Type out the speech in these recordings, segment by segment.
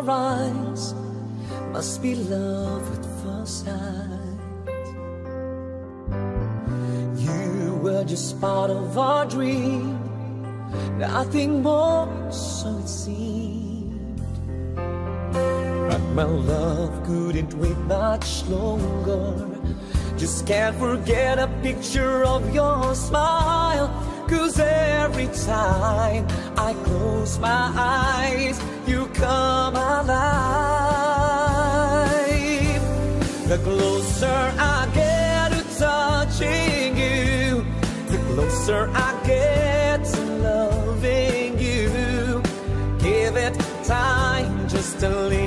your eyes must be love at first sight. You were just part of our dream, nothing more, so it seemed. But my love couldn't wait much longer. Just can't forget a picture of your smile Cause every time I close my eyes, you come alive. The closer I get to touching you, the closer I get to loving you. Give it time just a little.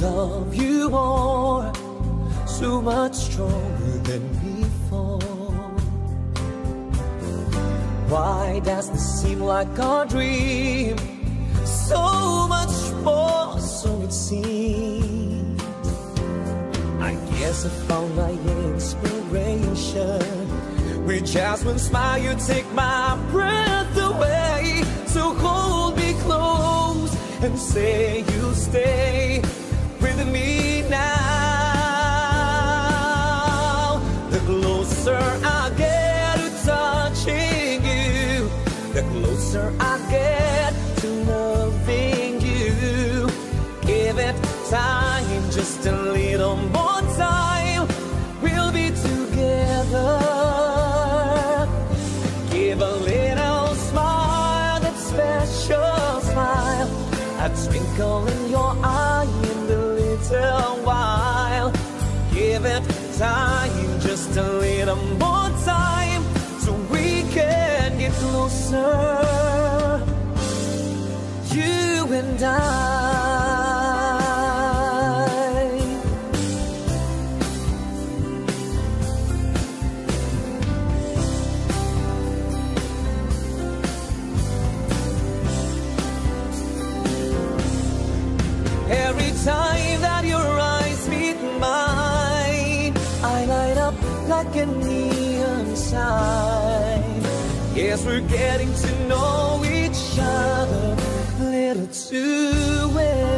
love you more, so much stronger than before. Why does this seem like a dream? So much more, so it seems. I guess I found my inspiration. With just one smile, you take my breath away. So hold me close and say you stay me now. The closer I get to touching you, the closer I get to loving you. Give it time, just a little more time. We'll be together. Give a little smile, that special smile, a twinkle in your eye. time, just a little more time, so we can get closer. You and I. second neon sign. Yes, we're getting to know each other a little too well.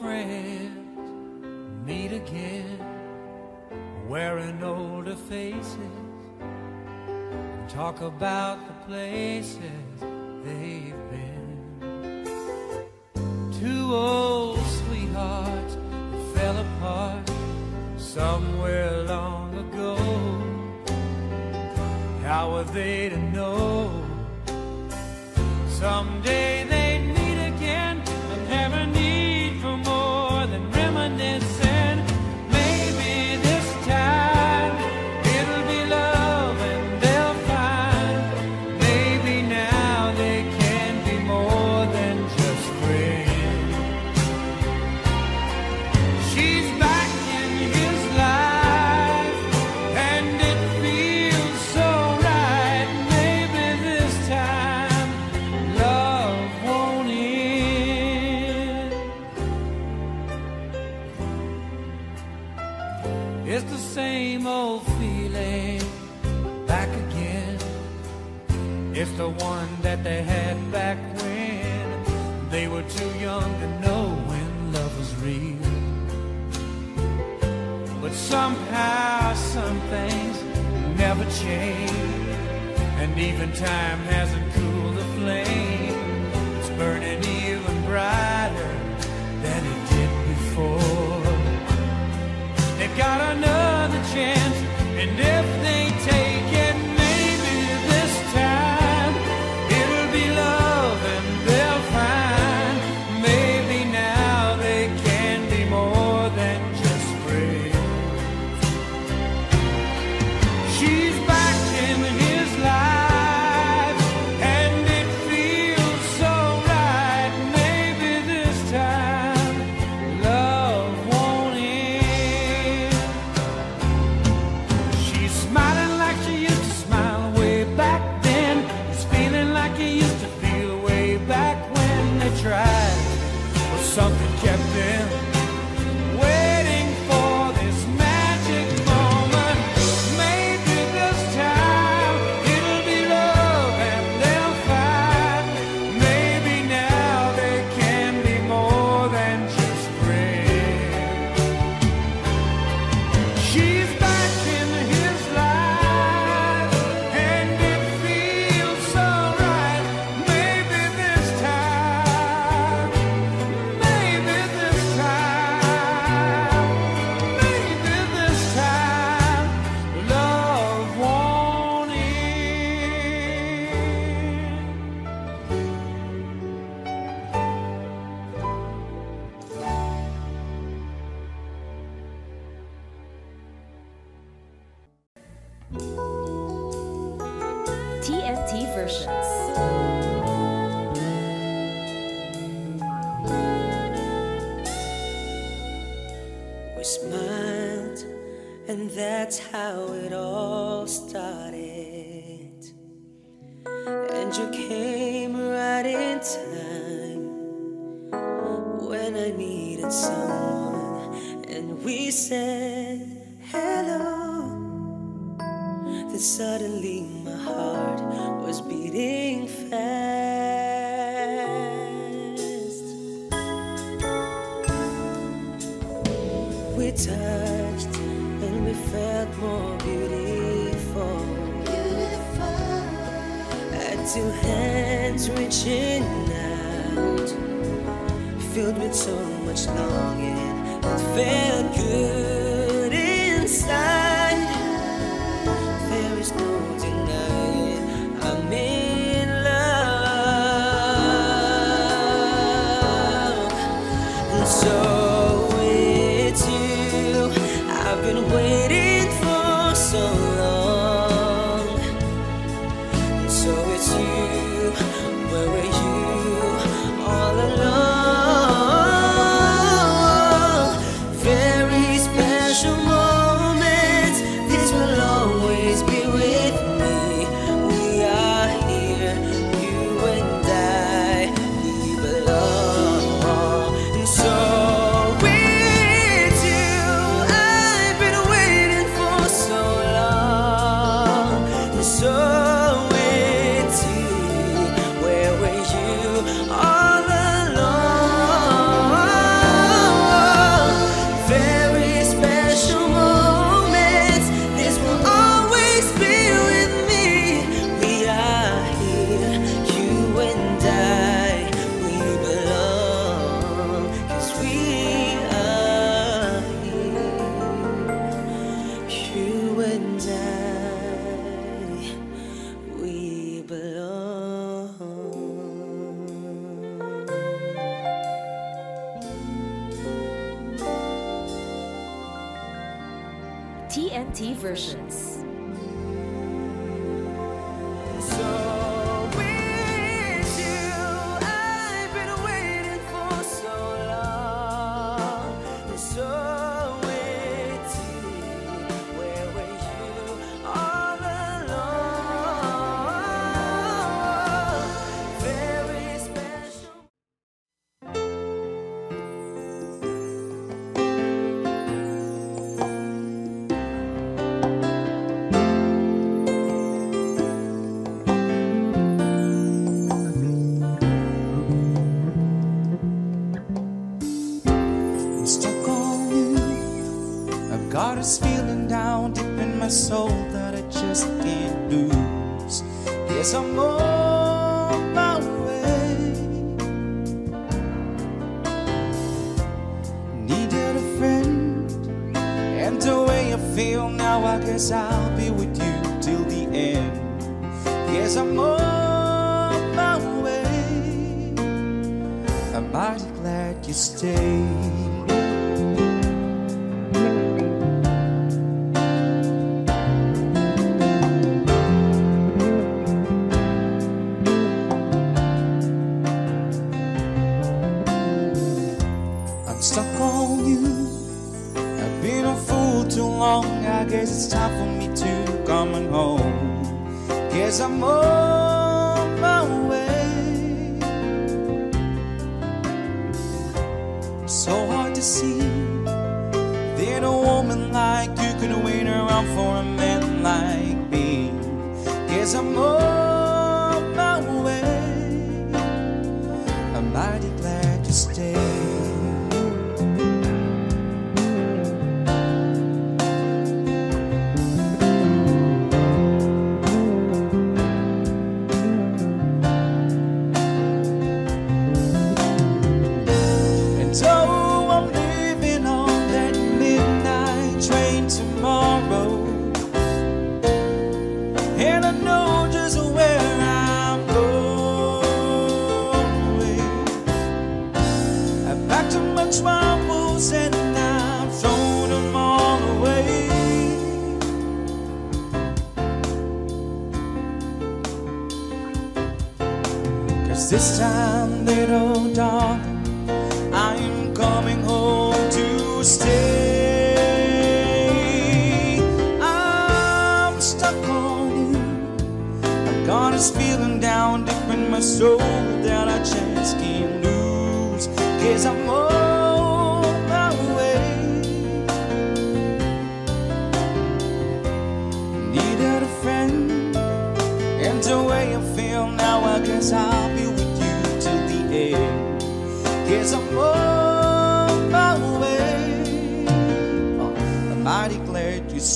friends meet again, wearing older faces, and talk about the places they've been. Two old sweethearts fell apart somewhere long ago. How are they to know? Someday even time has that's how it all started. And you came right in time when I needed someone, and we said hello. Then suddenly my heart was beating fast. two hands reaching out, filled with so much longing that felt good. long. I guess it's time for me to come on home. Guess I'm on my way. So hard to see that a woman like you could wait around for a man like me. Guess I'm on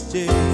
você.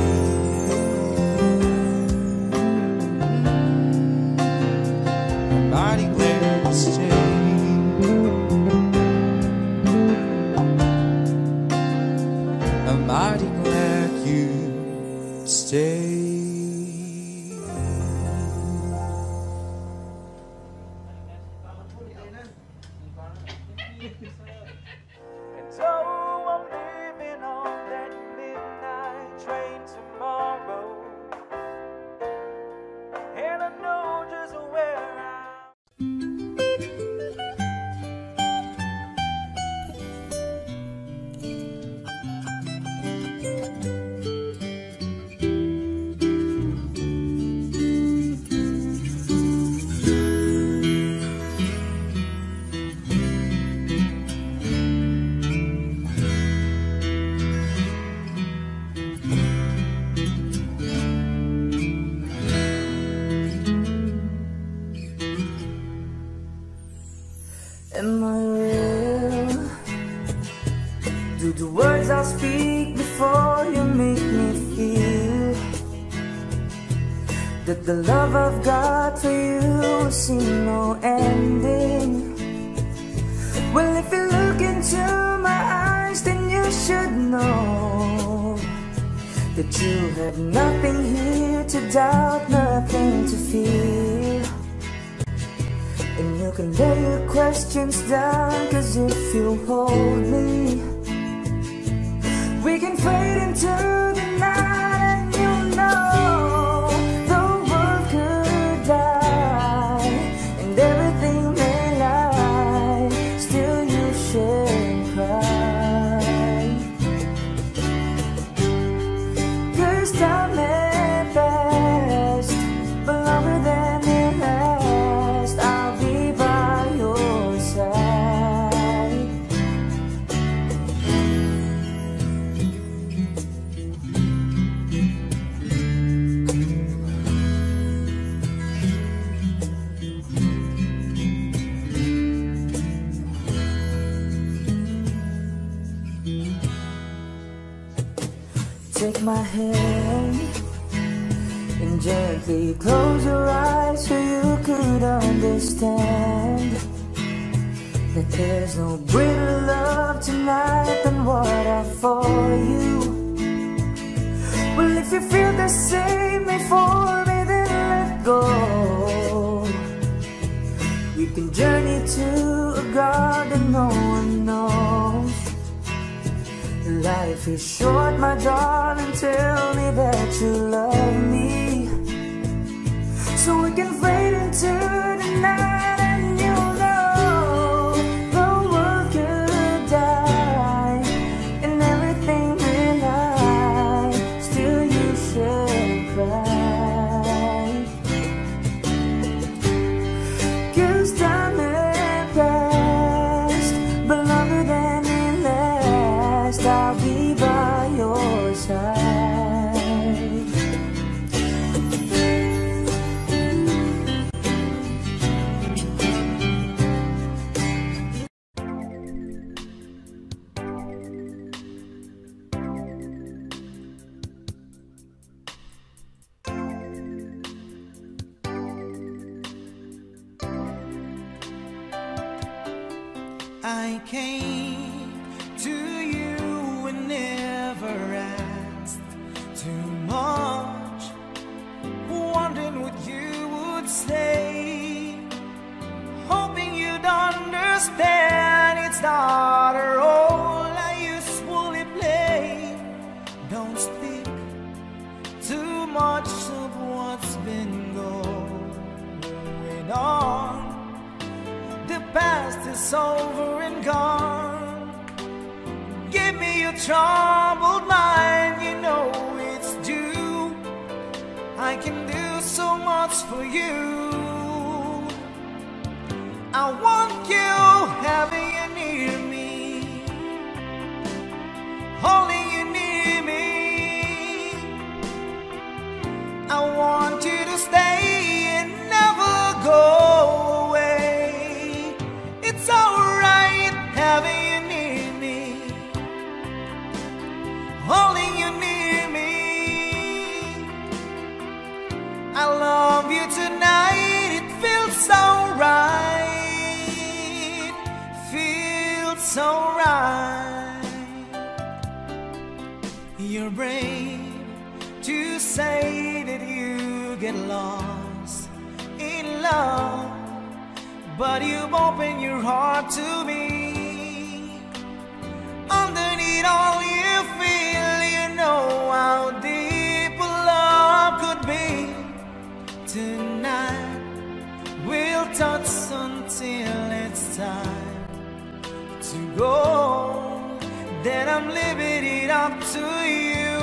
to go, then I'm leaving it up to you.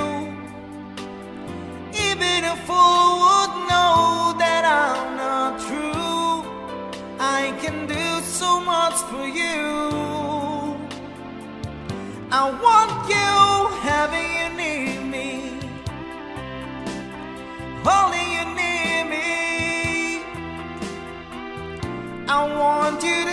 Even a fool would know that I'm not true. I can do so much for you. I want you having you need me, holding you near me. I want you to.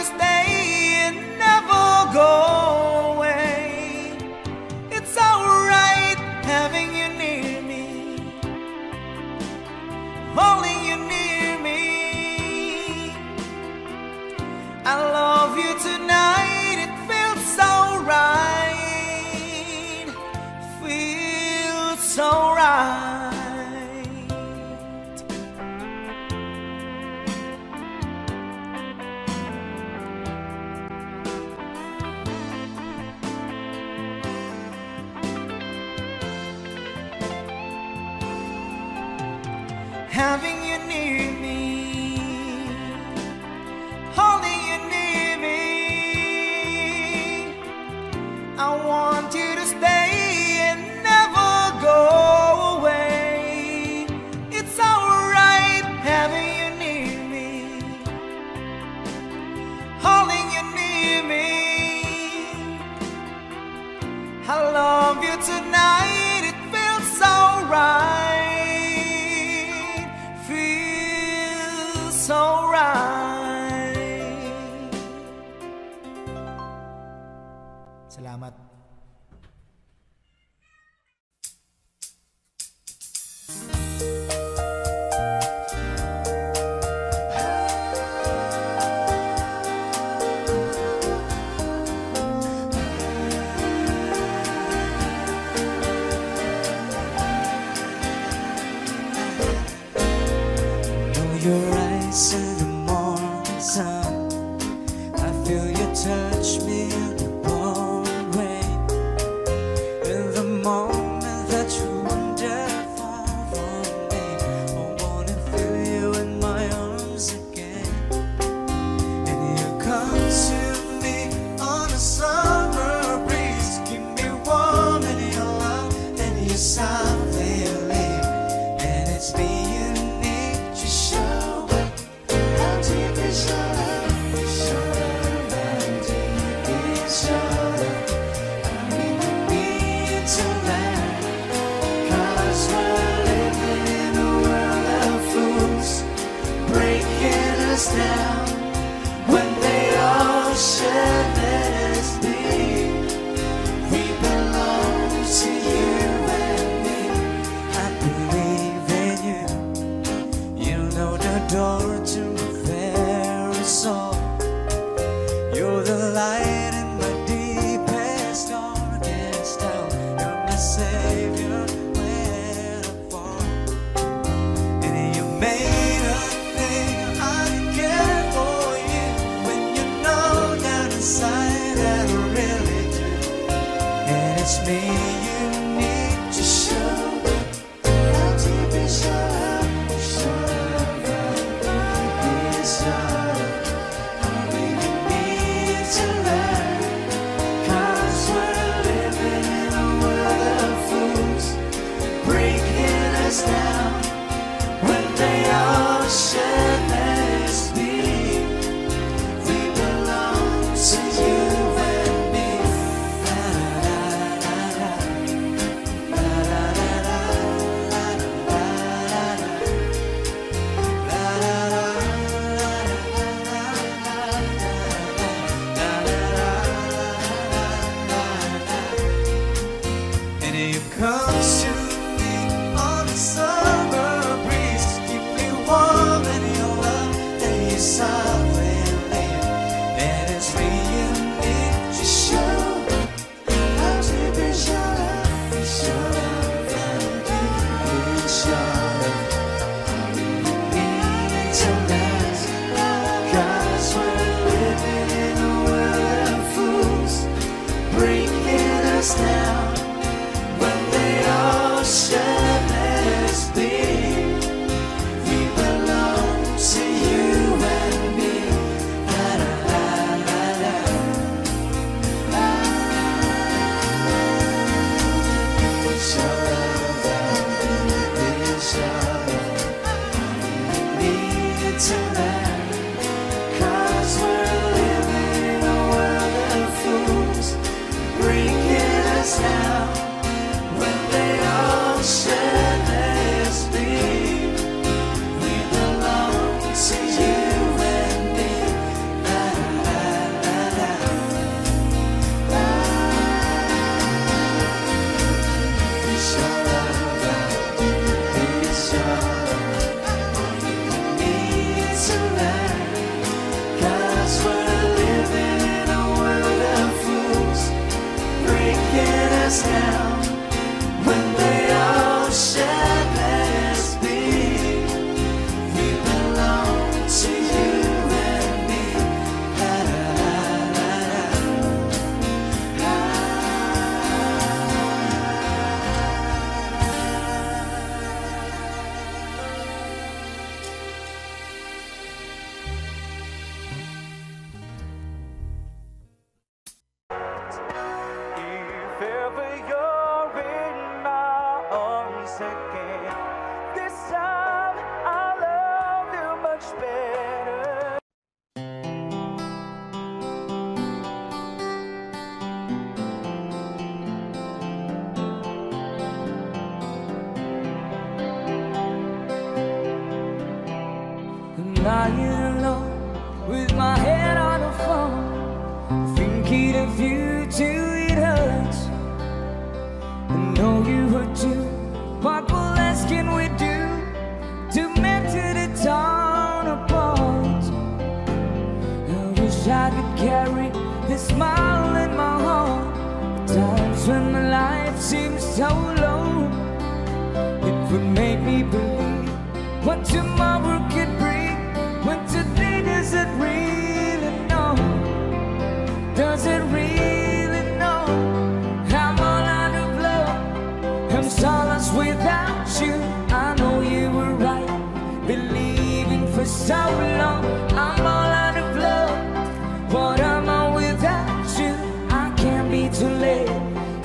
for so long. I'm all out of love. What am I without you? I can't be too late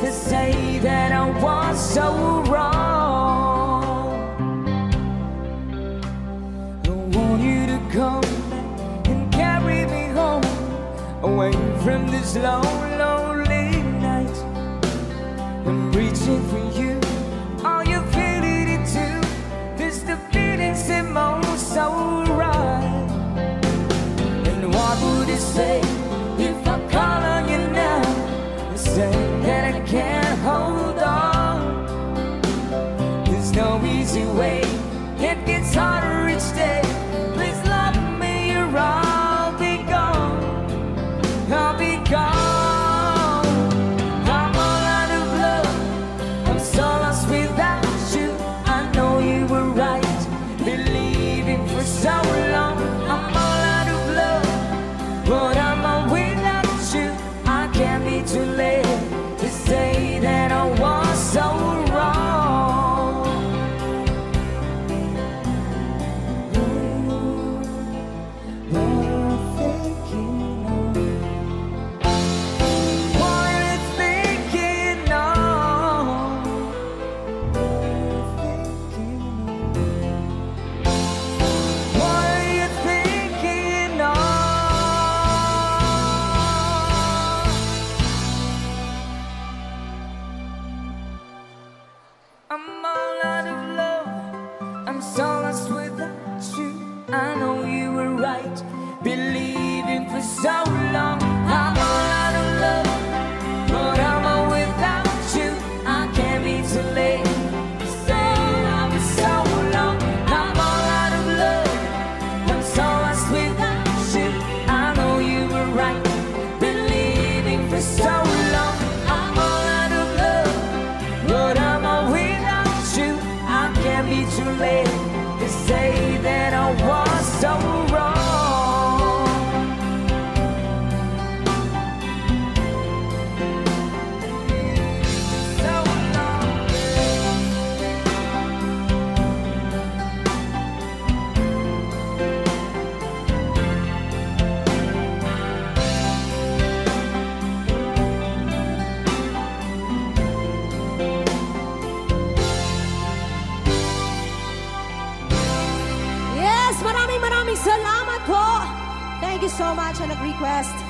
to say that I was so wrong. I want you to come and carry me home away from this love. nag-request.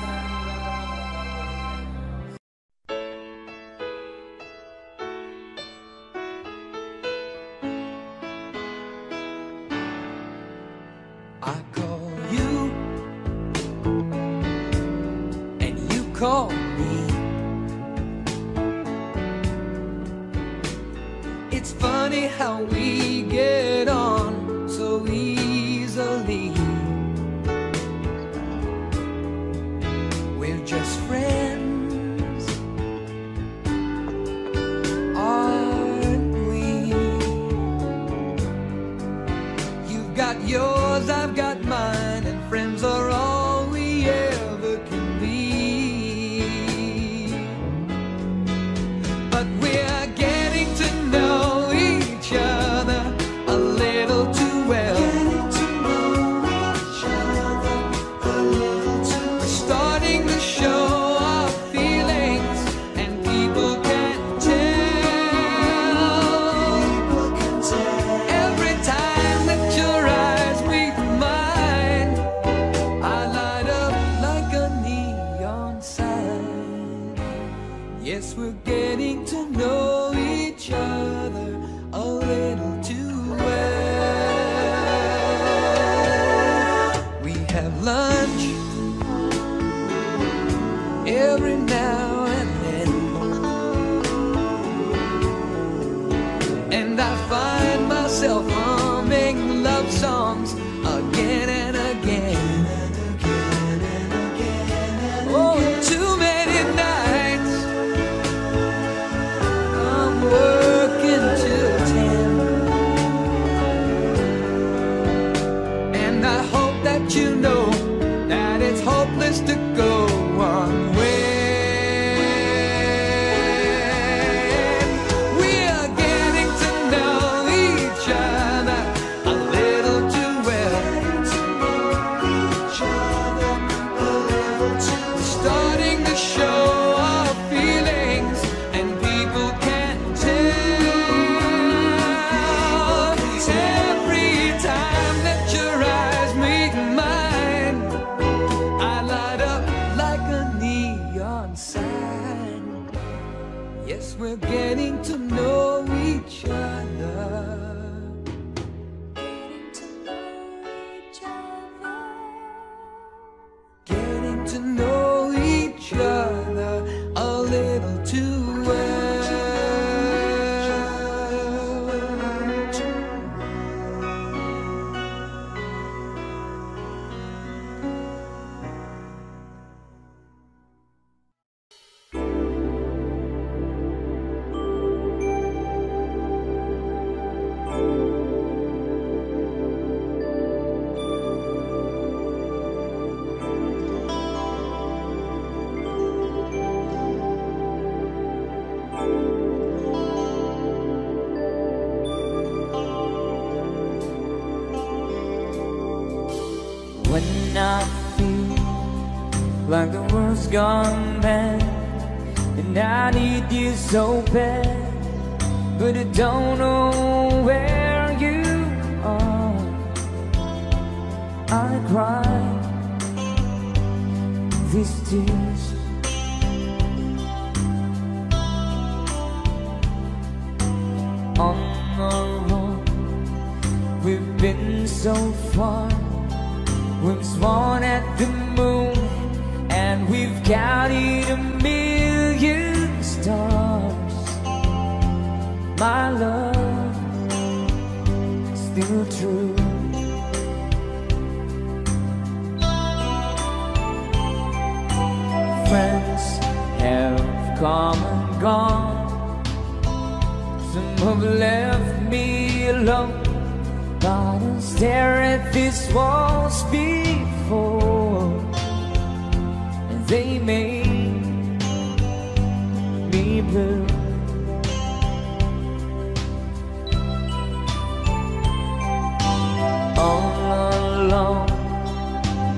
alone.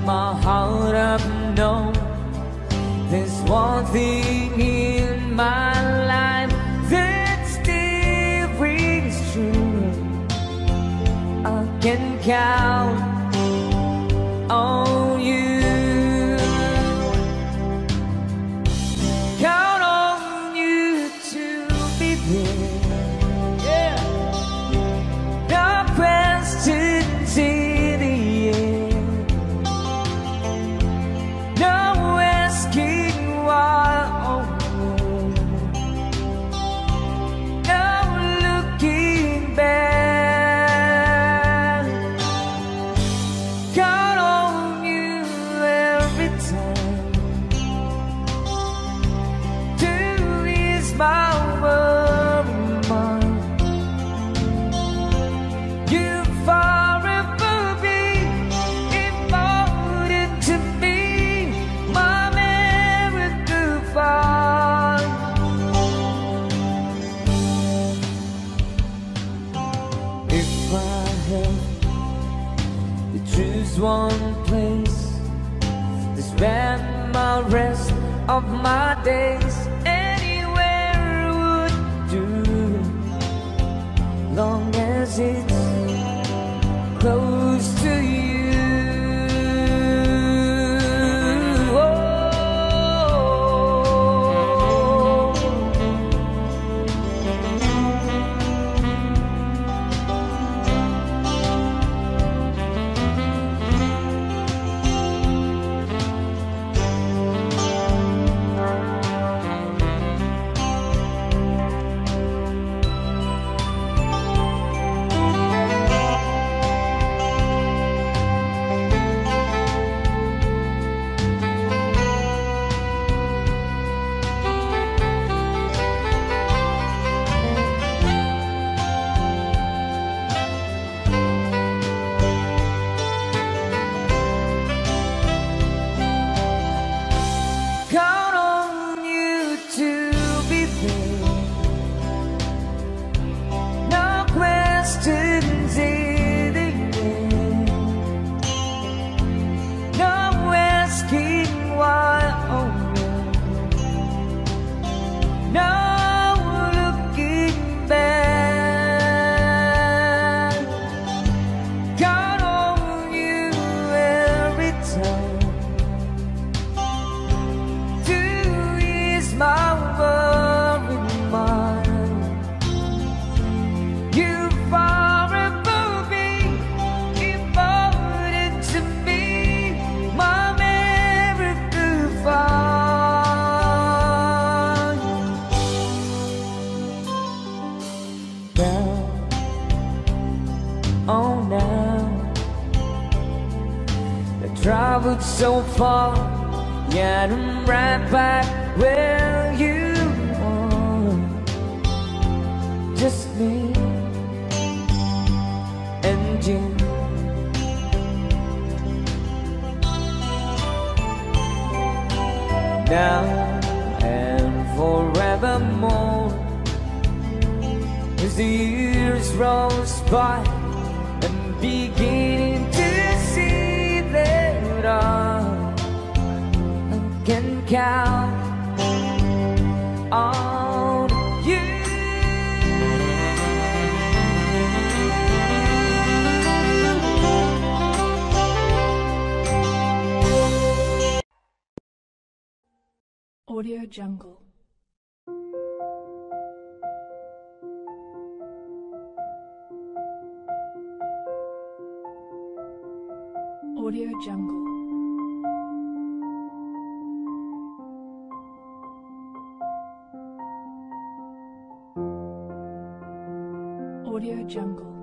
My heart up known there's one thing in my life that still rings true. I can count. my day. so far, yet I'm right back where you are. Just me and you. Now and forevermore, as the years roll by and begin. Count on you. Audio Jungle. Jungle.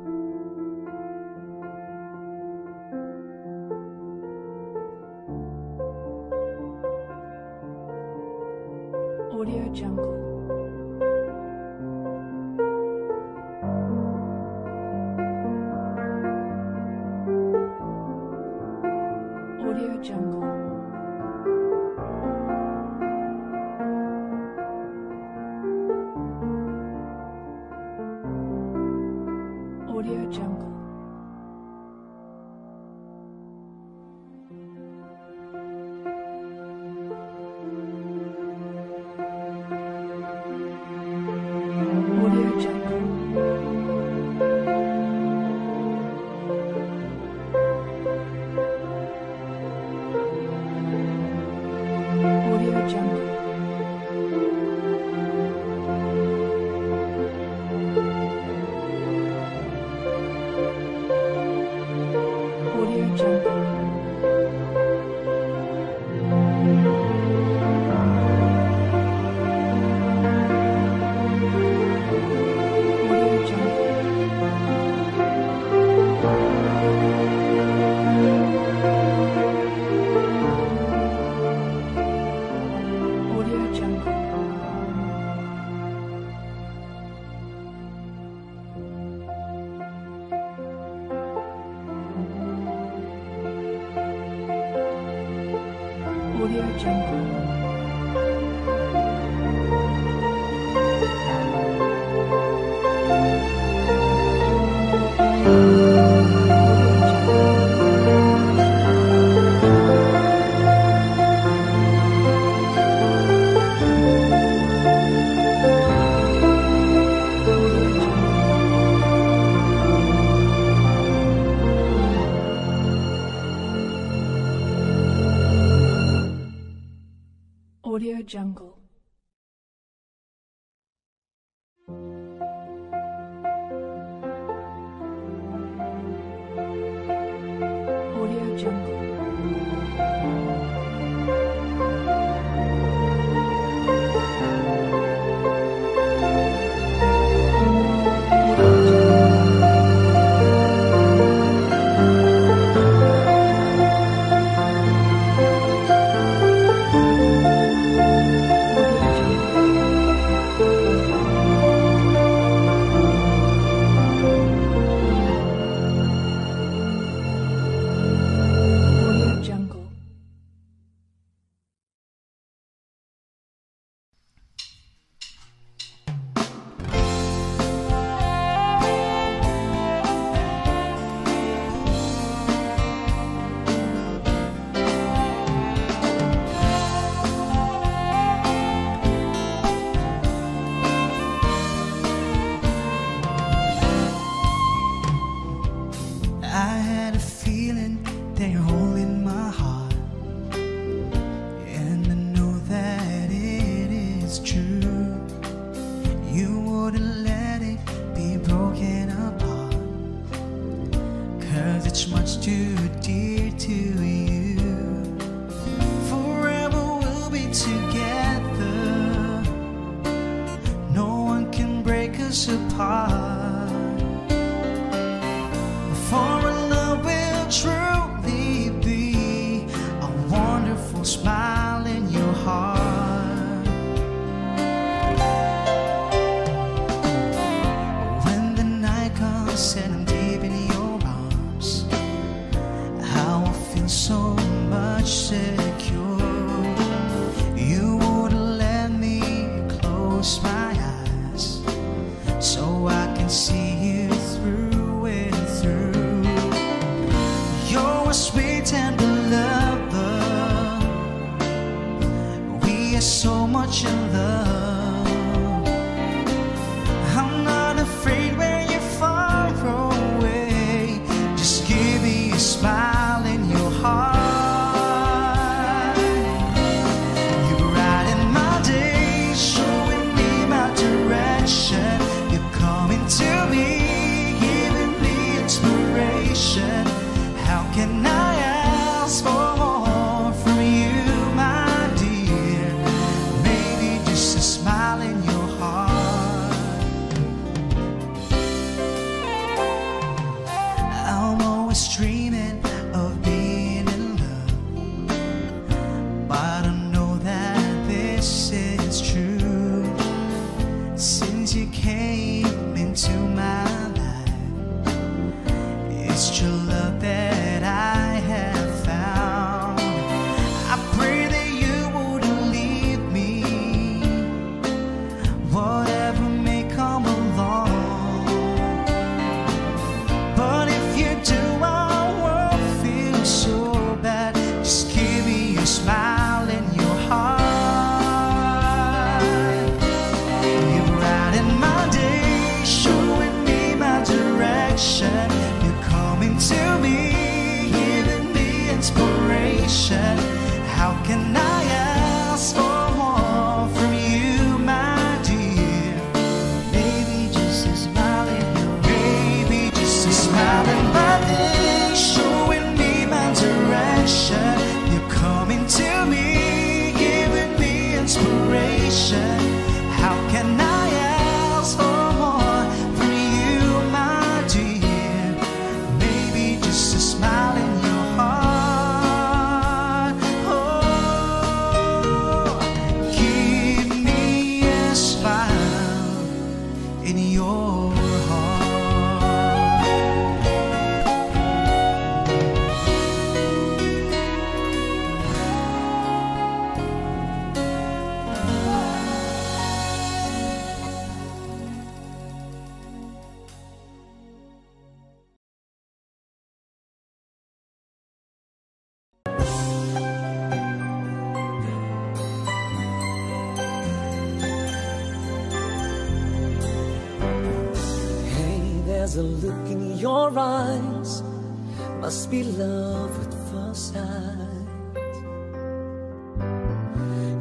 Sight.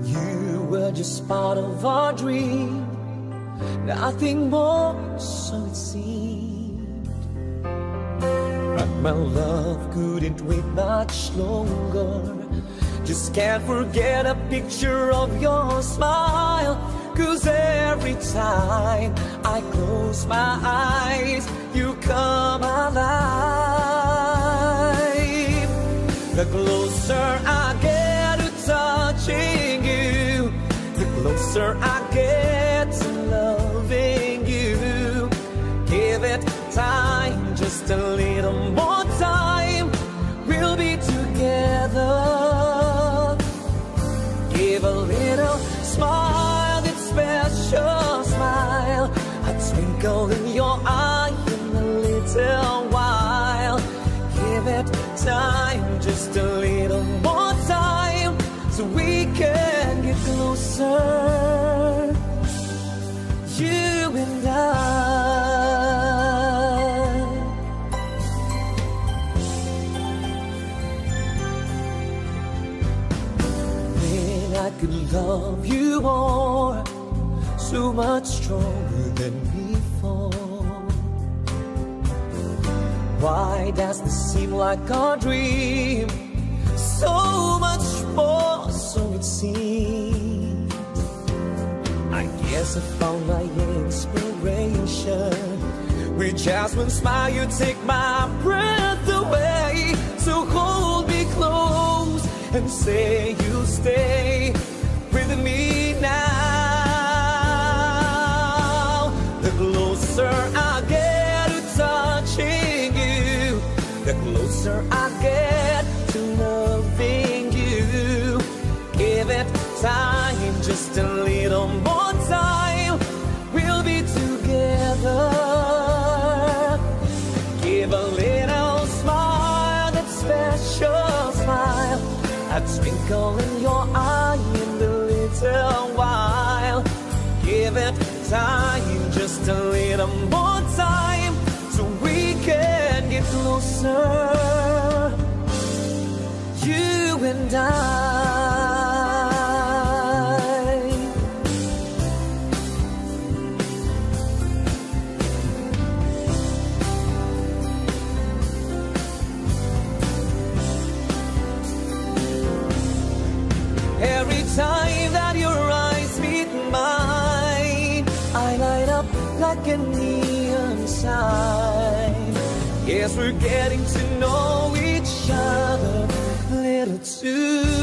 You were just part of our dream, nothing more, so it seemed. But my love couldn't wait much longer. Just can't forget a picture of your smile. Cause every time I close my eyes, you come alive. The closer I get to touching you, the closer I get to loving you. Give it time, just a little more time. We'll be together. Give a little smile, that special smile. A twinkle in your eye in a little while. Give it time, just a little more time, so we can get closer. You and I. Then I could love you more, so much stronger than before. Why does this seem like a dream? So much more, so it seems. I guess I found my inspiration. With just one smile, you take my breath away. So hold me close and say you'll stay with me now. The closer I twinkle in your eye in a little while. Give it time, just a little more time, so we can get closer. You and I. guess we're getting to know each other a little too.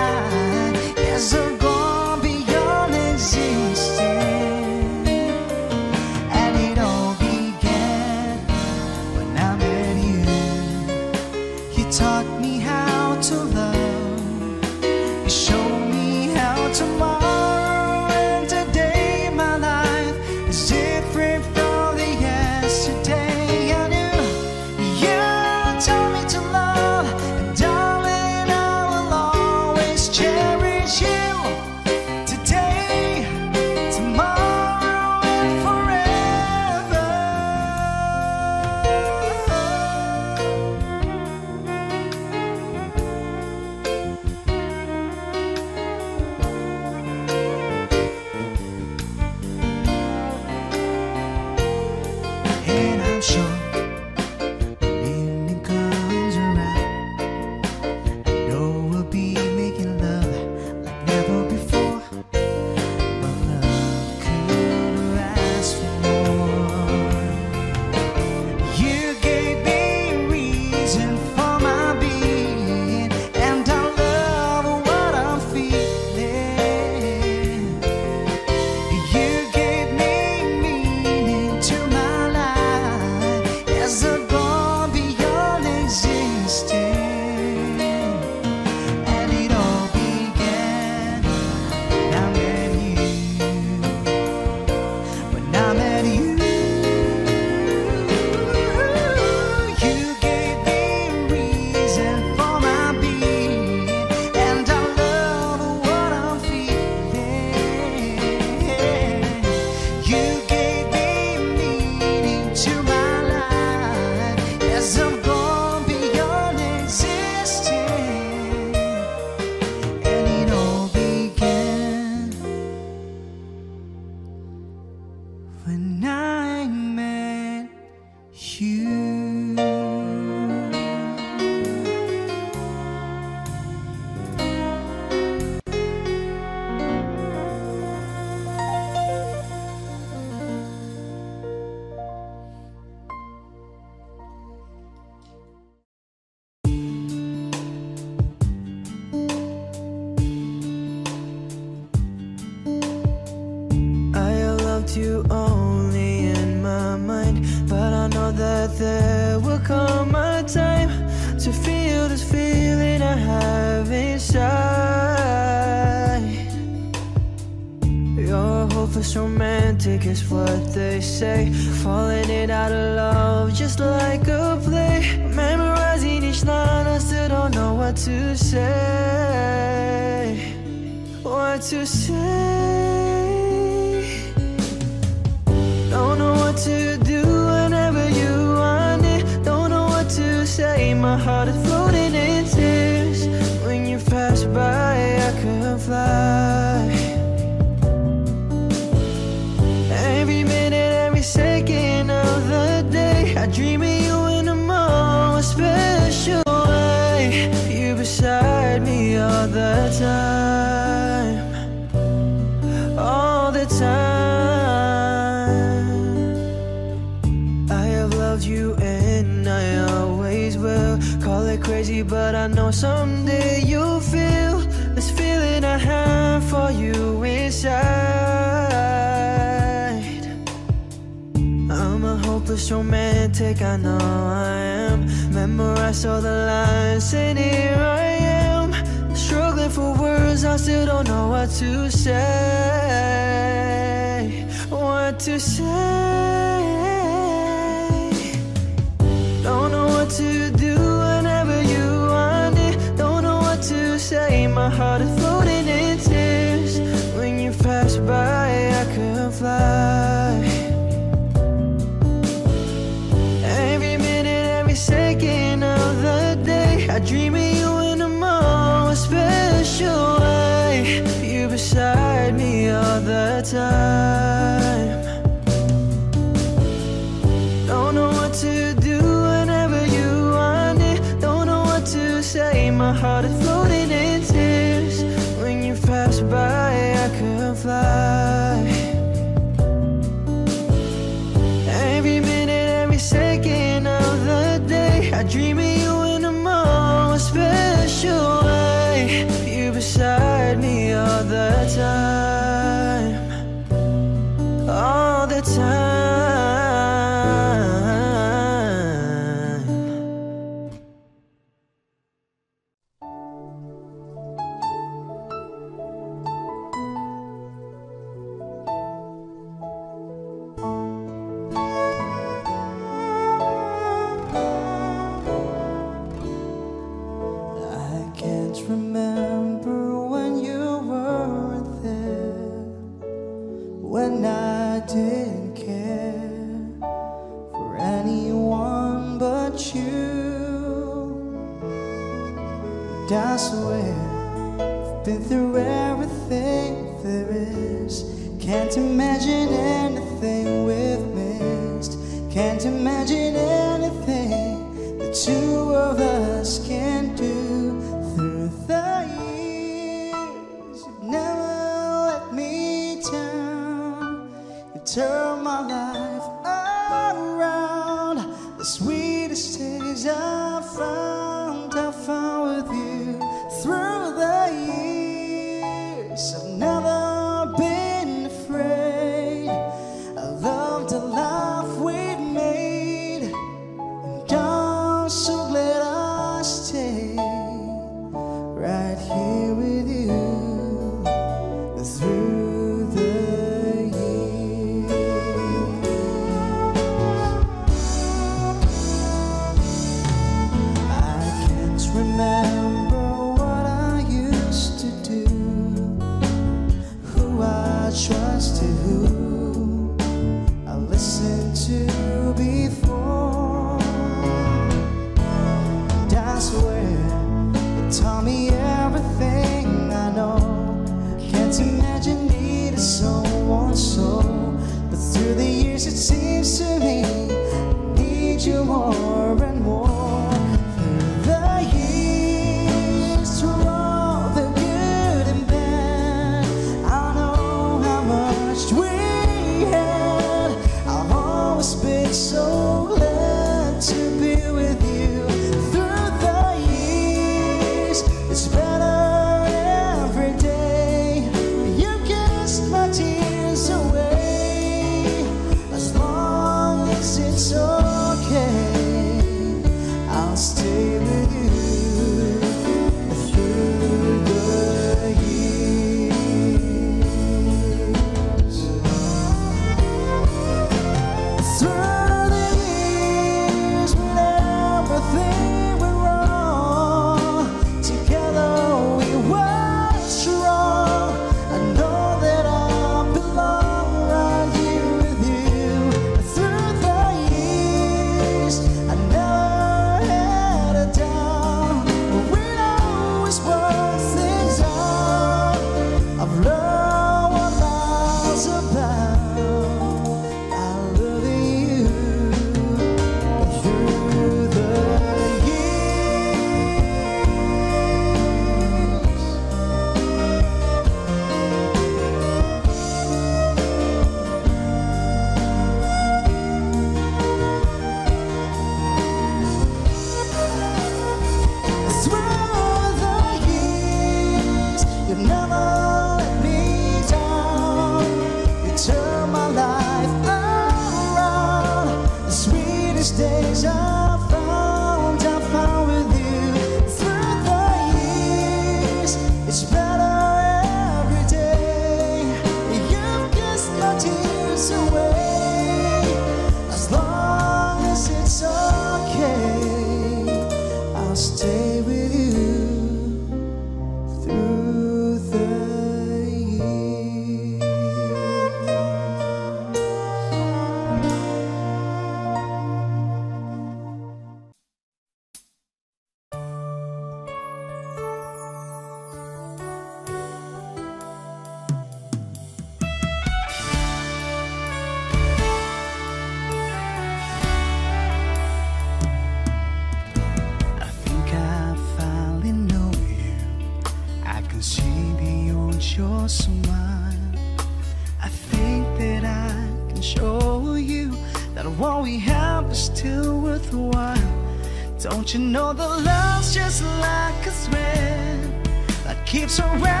the love's just like a thread that keeps around.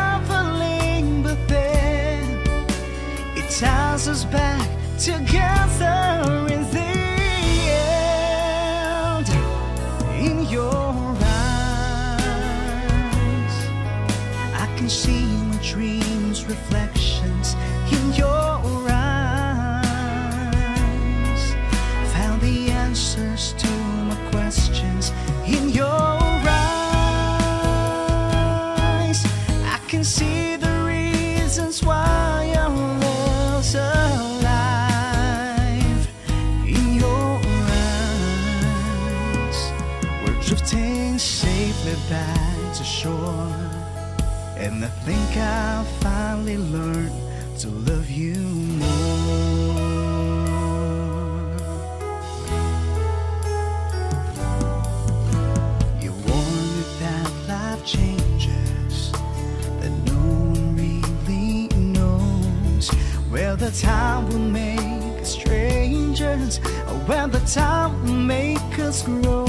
back to shore. And I think I finally learned to love you more. You warned me that life changes, that no one really knows. The time will make us strangers, or when the time will make us grow.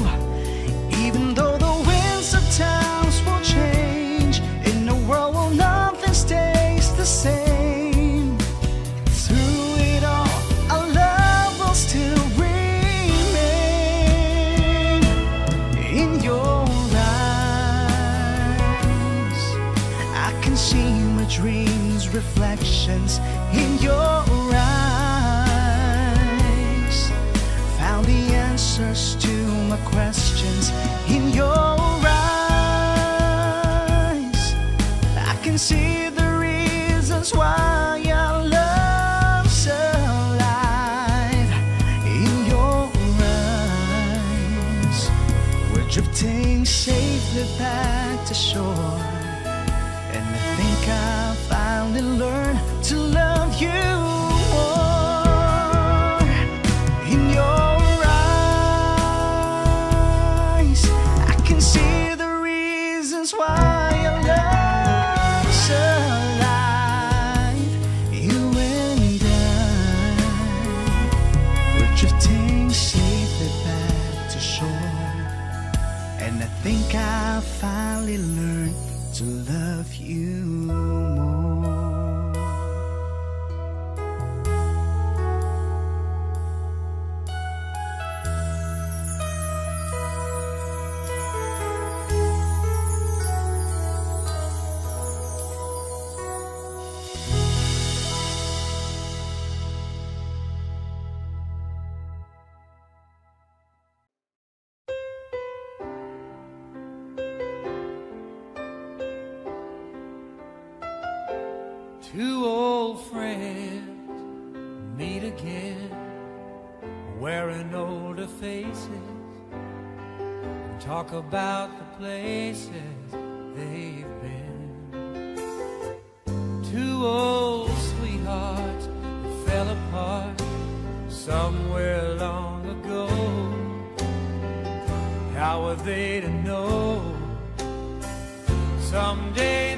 the past. old friends meet again, wearing older faces, and talk about the places they've been. Two old sweethearts fell apart somewhere long ago. How are they to know someday?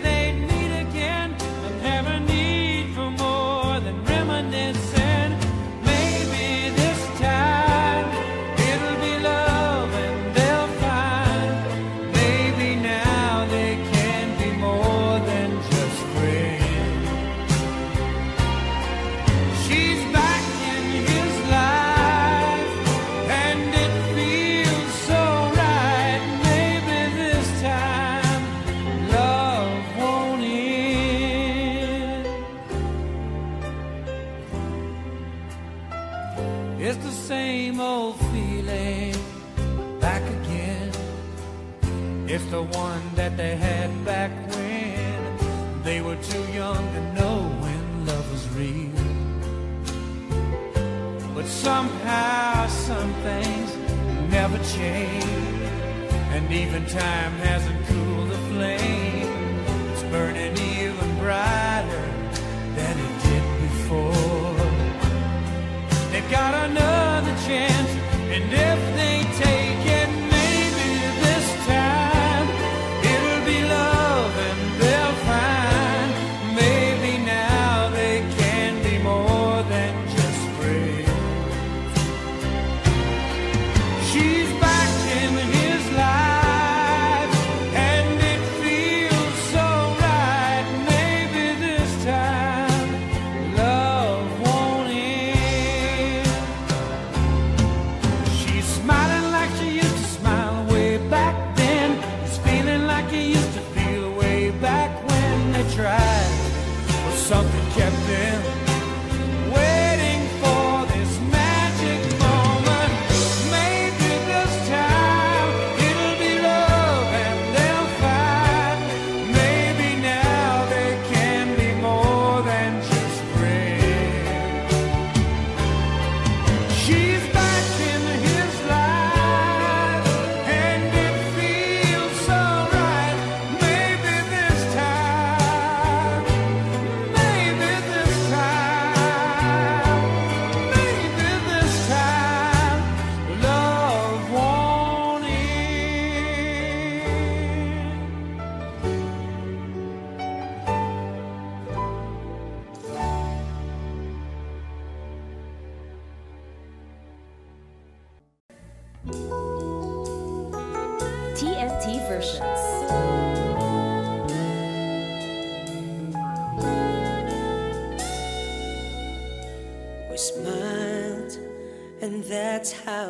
came, and even time hasn't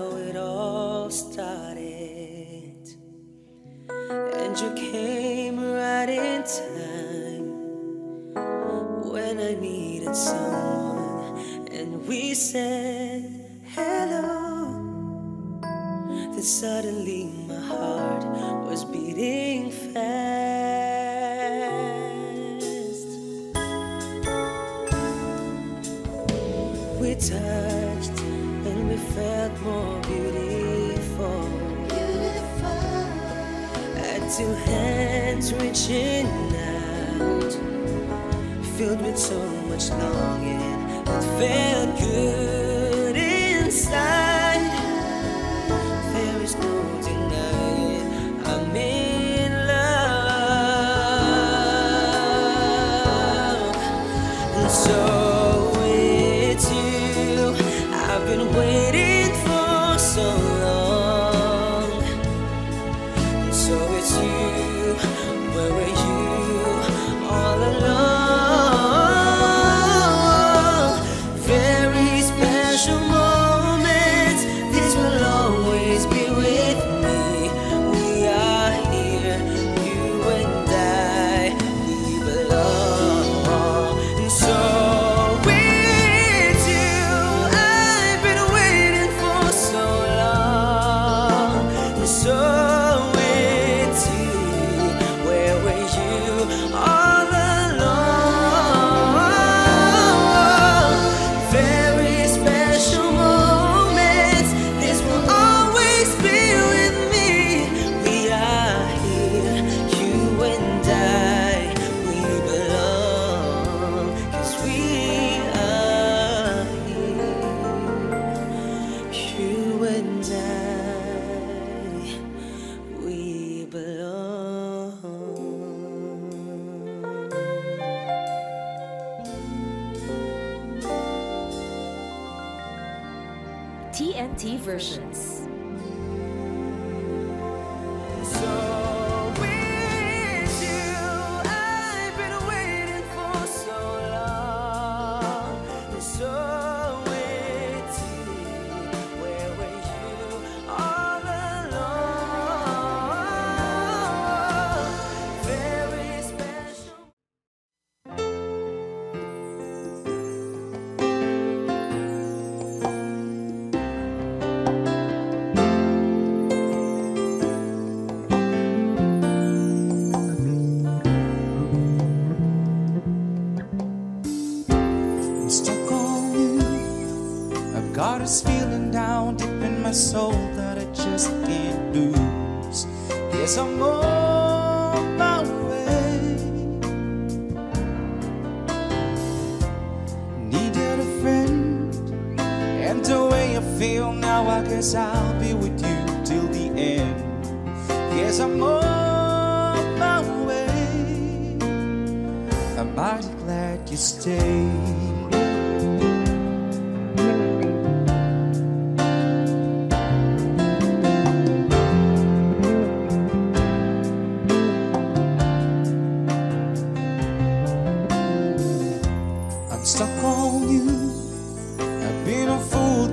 how it all started. And you came right in time when I needed someone, and we said hello. Then suddenly my heart was beating fast. We touched and we felt more. two hands reaching out, filled with so much longing that felt good.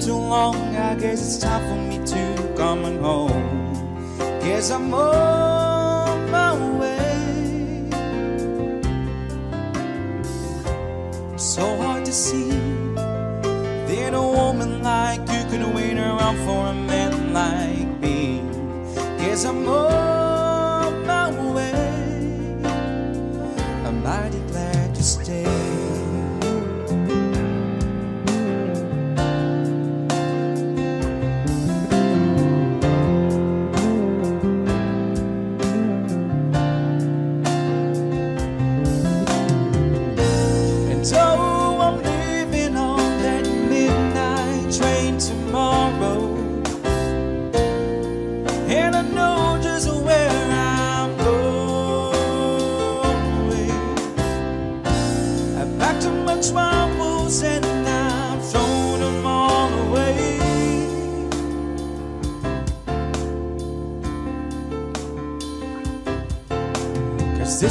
too long. I guess it's time for me to come on home. Guess I'm on my way. So hard to see that a woman like you can wait around for a man like me. Guess I'm on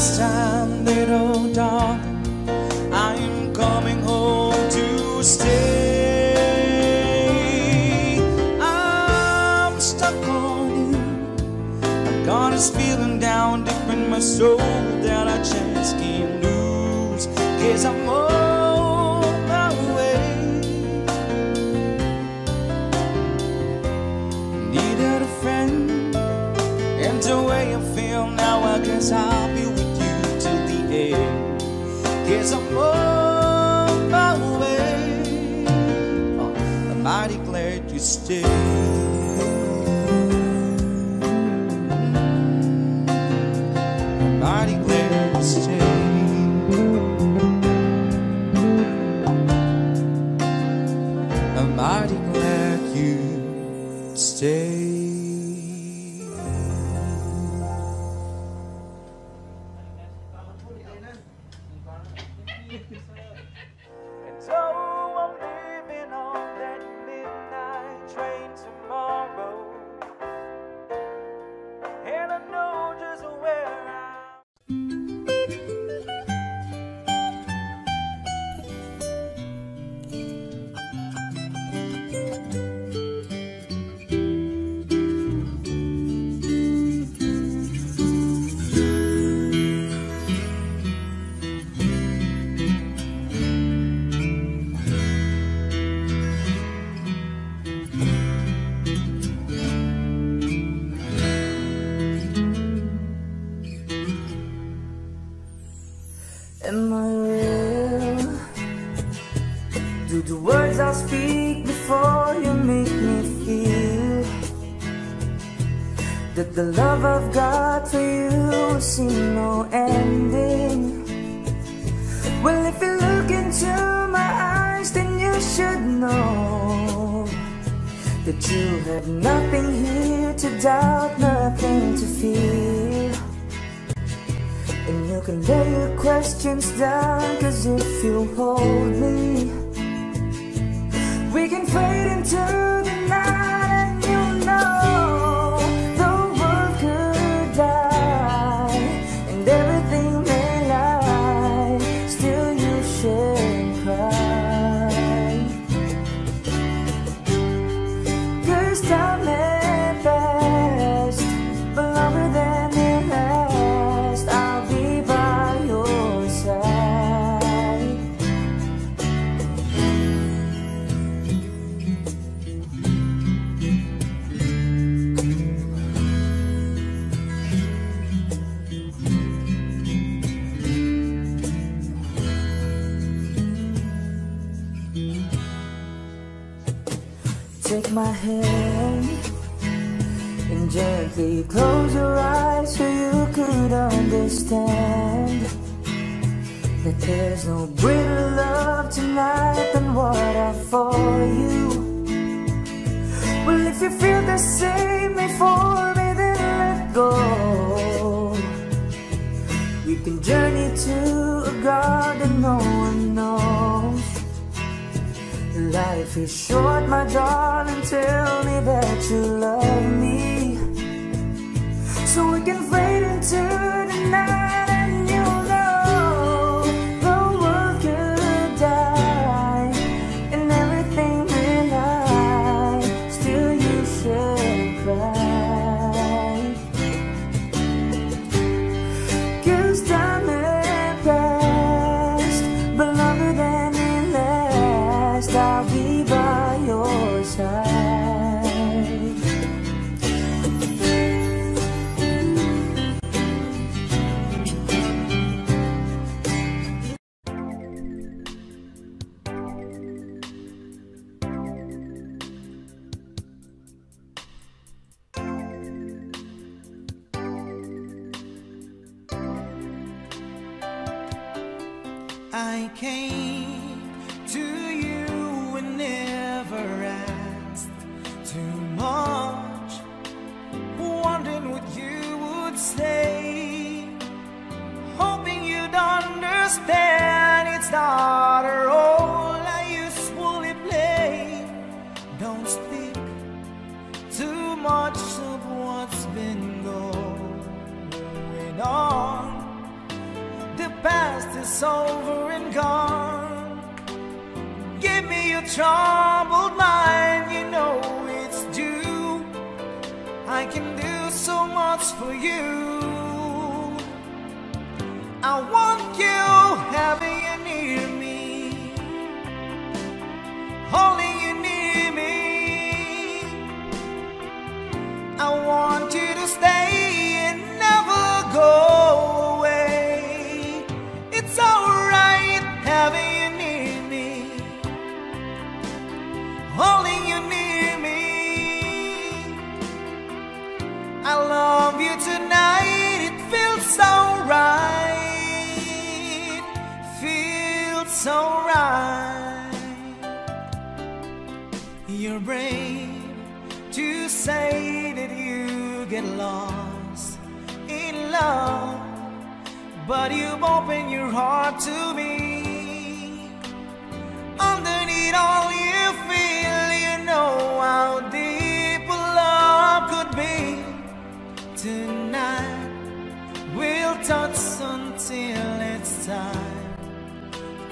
this time,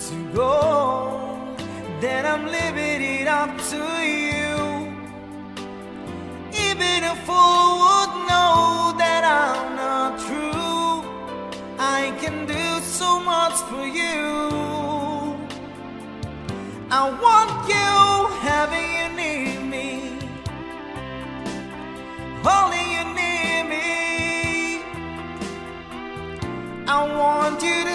to go, then I'm leaving it up to you. Even a fool would know that I'm not true. I can do so much for you. I want you having you need me. Only you need me. I want you to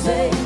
say.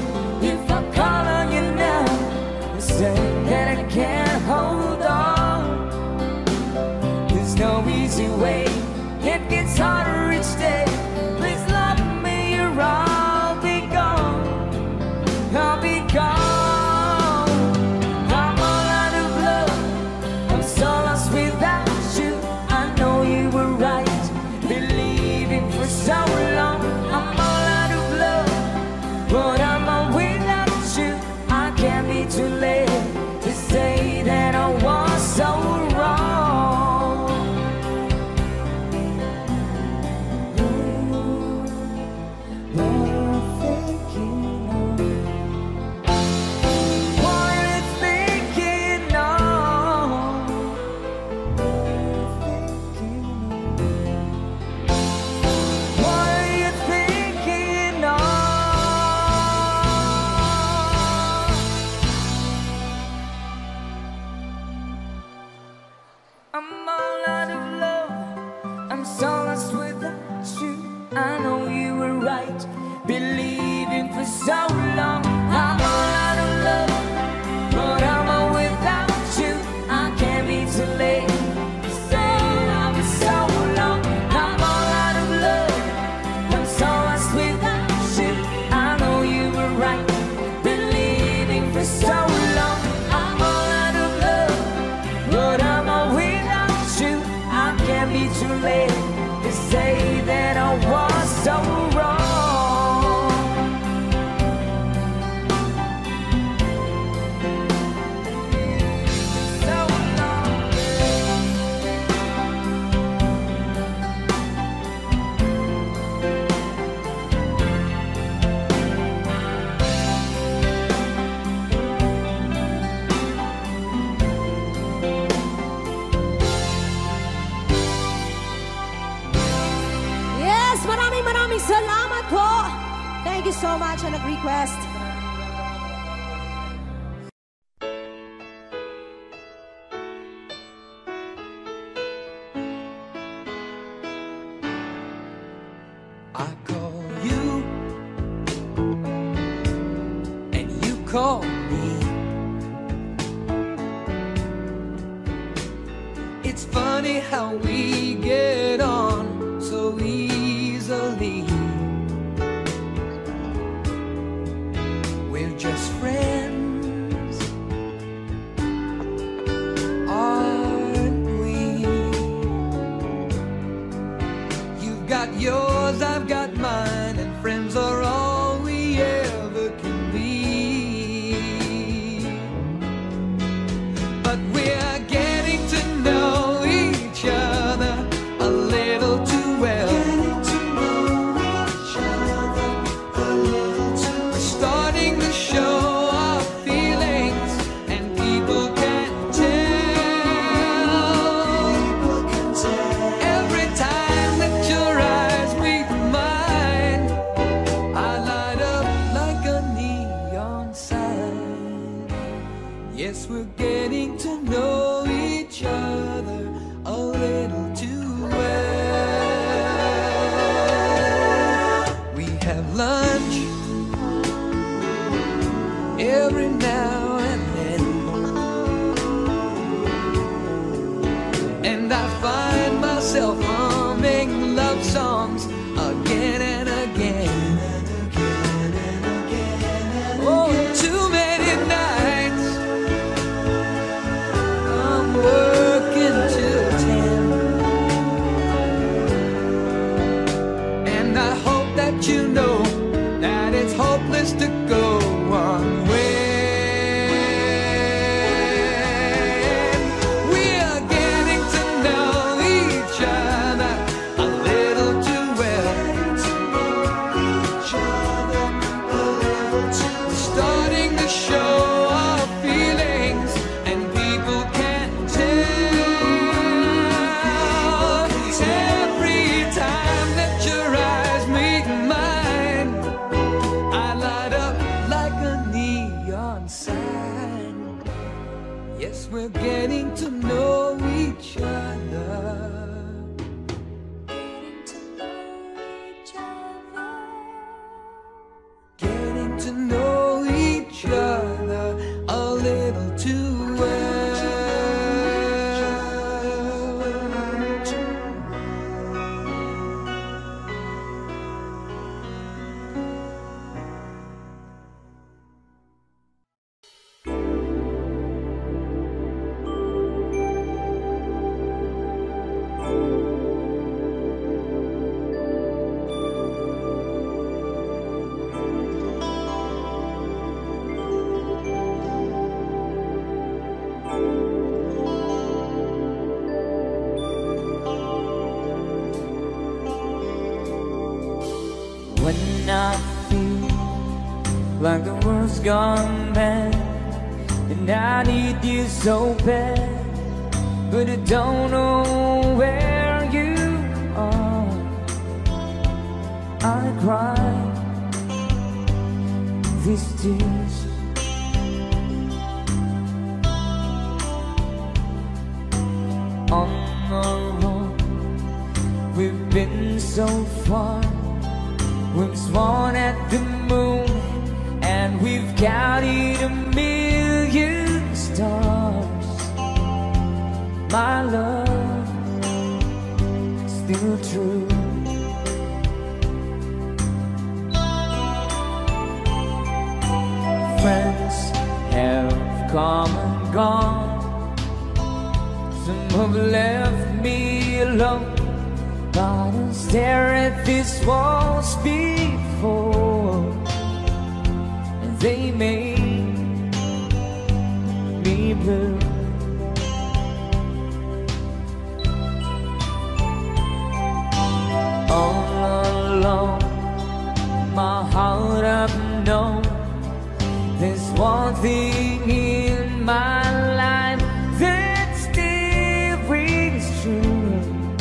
nothing in my life that still rings true.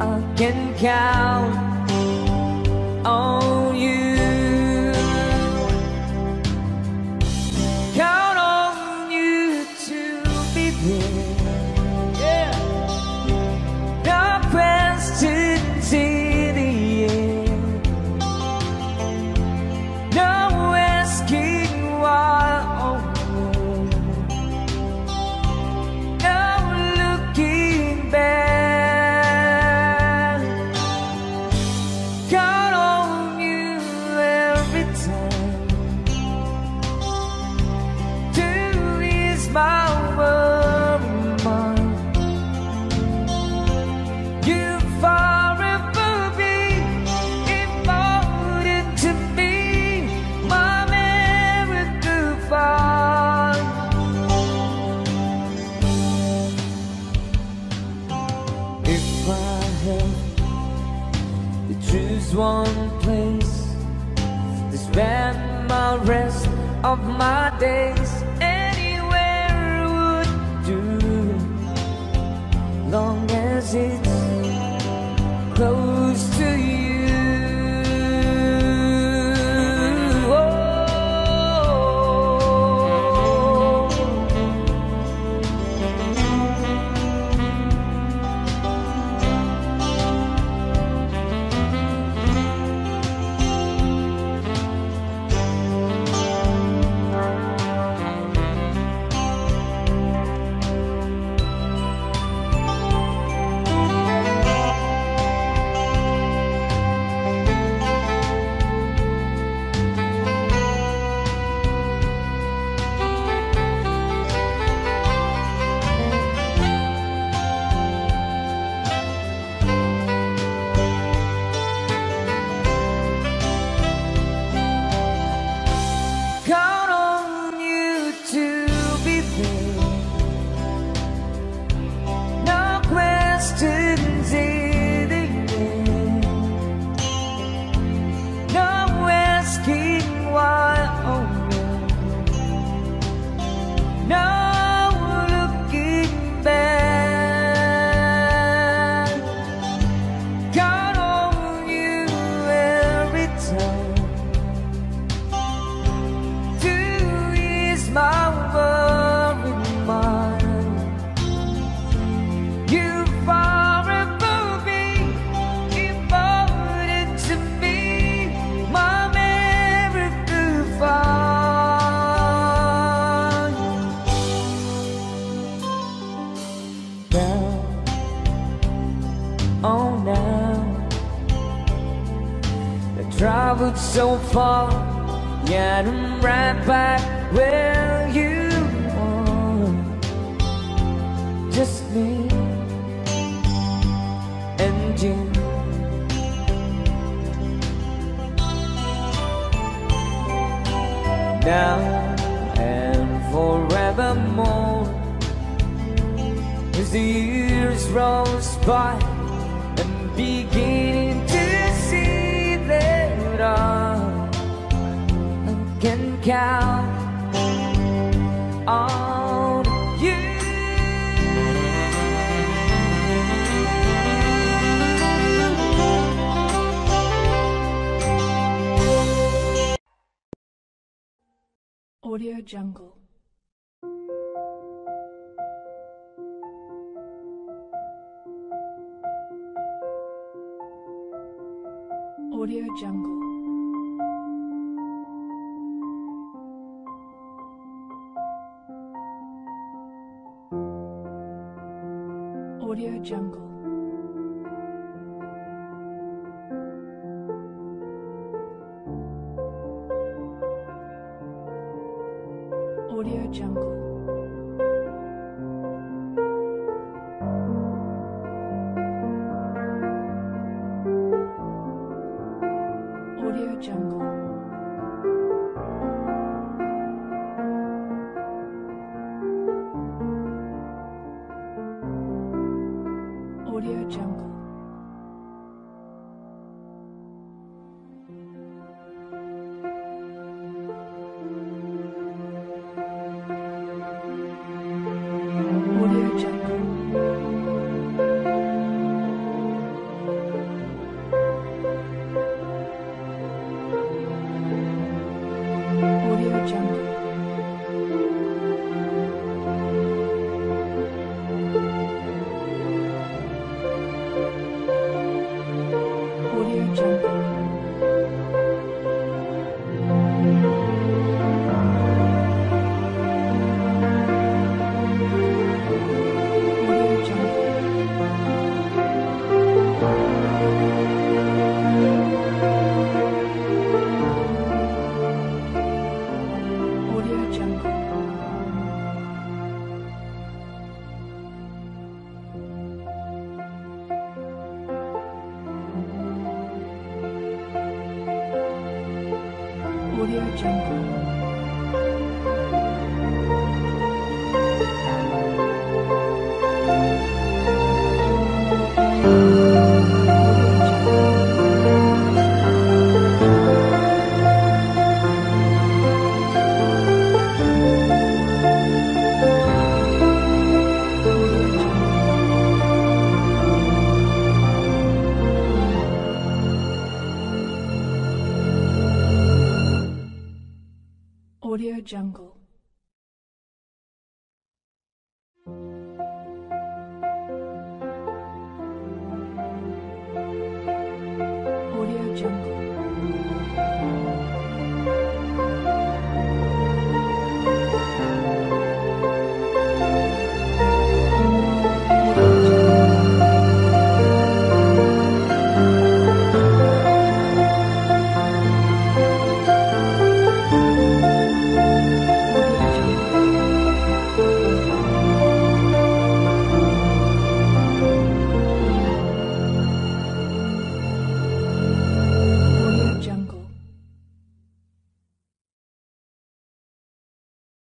I can count. so far, yet I'm right back where you are. Just me and you. Now and forevermore, as the years roll by and beginning to. count on you. Audio Jungle. Jungle.